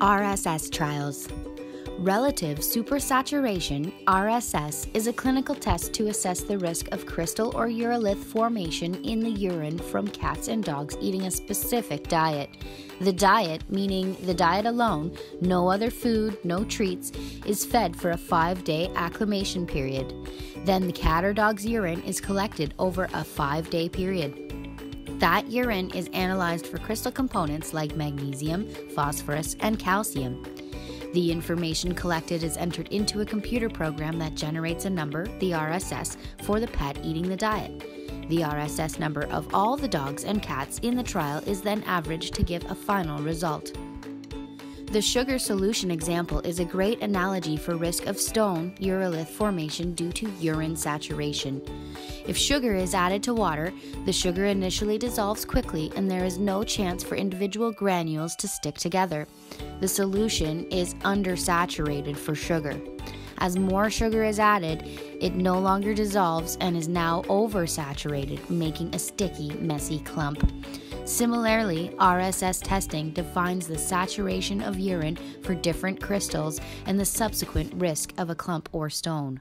RSS trials. Relative supersaturation, RSS, is a clinical test to assess the risk of crystal or urolith formation in the urine from cats and dogs eating a specific diet. The diet, meaning the diet alone, no other food, no treats, is fed for a five day acclimation period. Then the cat or dog's urine is collected over a five day period. That urine is analyzed for crystal components like magnesium, phosphorus, and calcium. The information collected is entered into a computer program that generates a number, the RSS, for the pet eating the diet. The RSS number of all the dogs and cats in the trial is then averaged to give a final result. The sugar solution example is a great analogy for risk of stone urolith formation due to urine saturation. If sugar is added to water, the sugar initially dissolves quickly and there is no chance for individual granules to stick together. The solution is undersaturated for sugar. As more sugar is added, it no longer dissolves and is now oversaturated, making a sticky, messy clump. Similarly, RSS testing defines the saturation of urine for different crystals and the subsequent risk of a clump or stone.